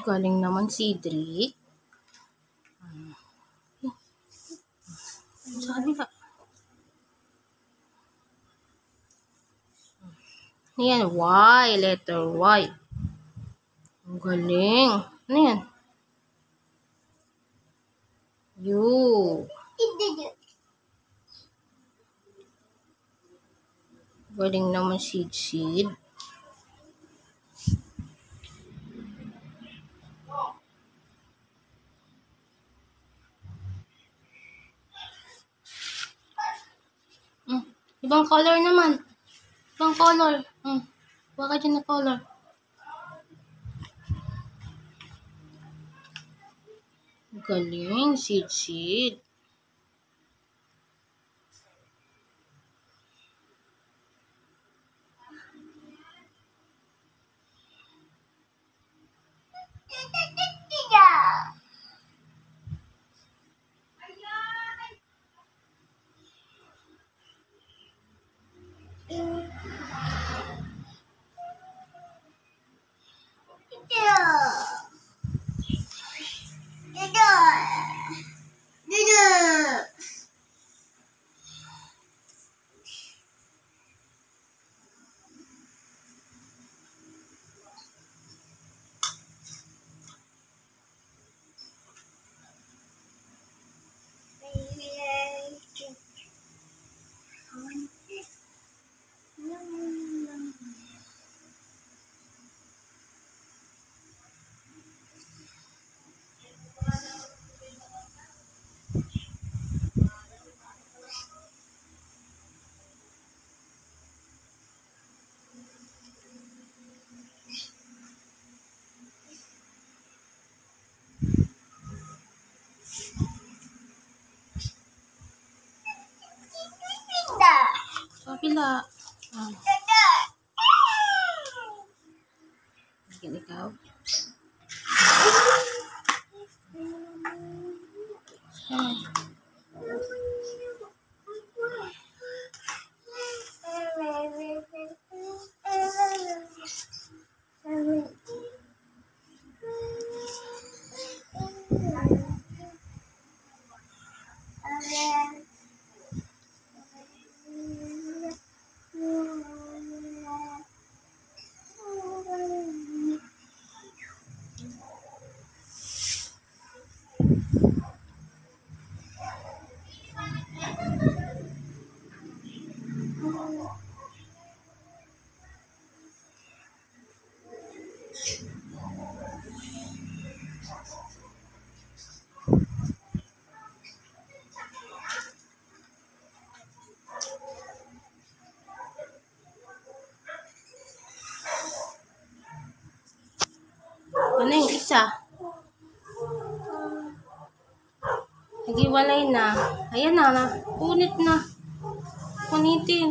Galing naman si Drake. Eh. Sa kanila. Ano yan? Y. Letter Y. Ang galing. Ano yan? U. Galing naman si Sid. Ibang color naman. Ibang color. Mm. Baka dyan na color. Galing, Sid Sid. pila. Oh. Gini ikaw. Okay. Thank you. Nagiwalay na. Ayan na, na. Punit na. Punitin.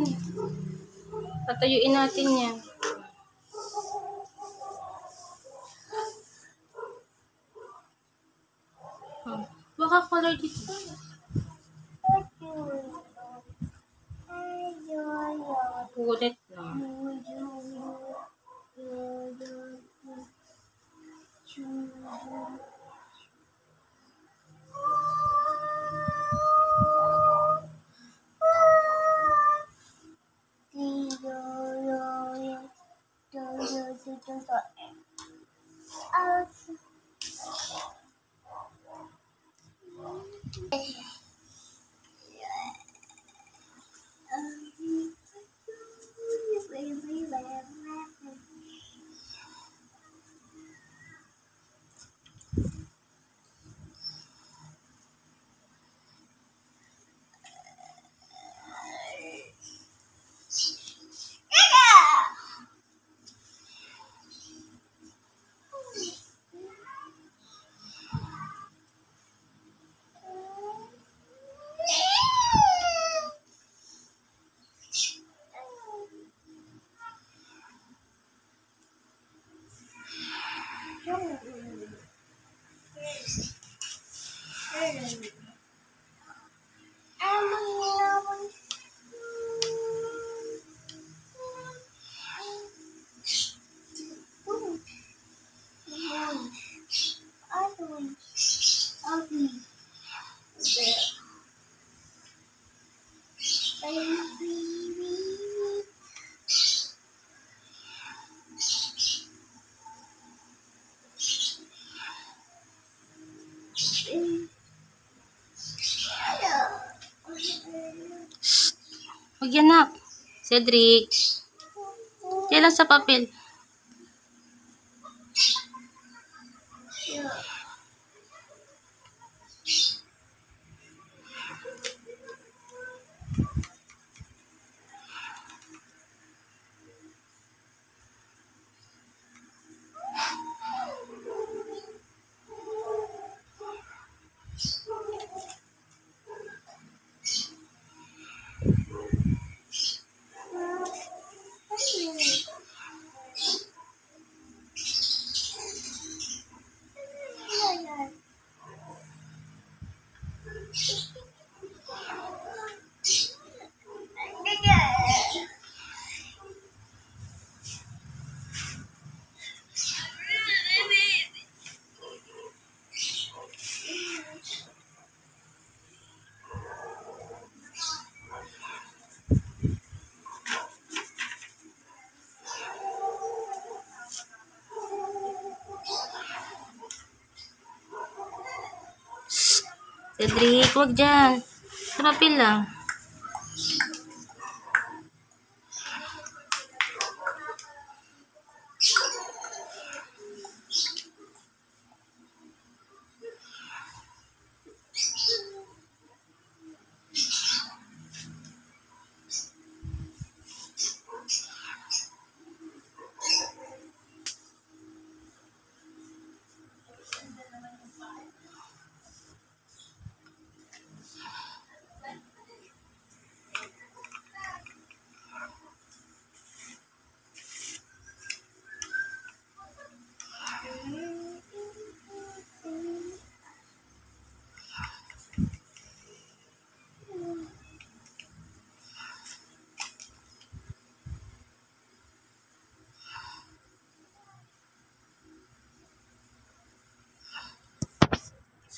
Tatayuin natin yan. Hmm. Baka color dito. Punit na. Thank you. Huwag yan, nak. Cedric. Tila sa papel. Cedric, huwag dyan. Sa papel lang.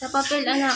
Sa papel, anak.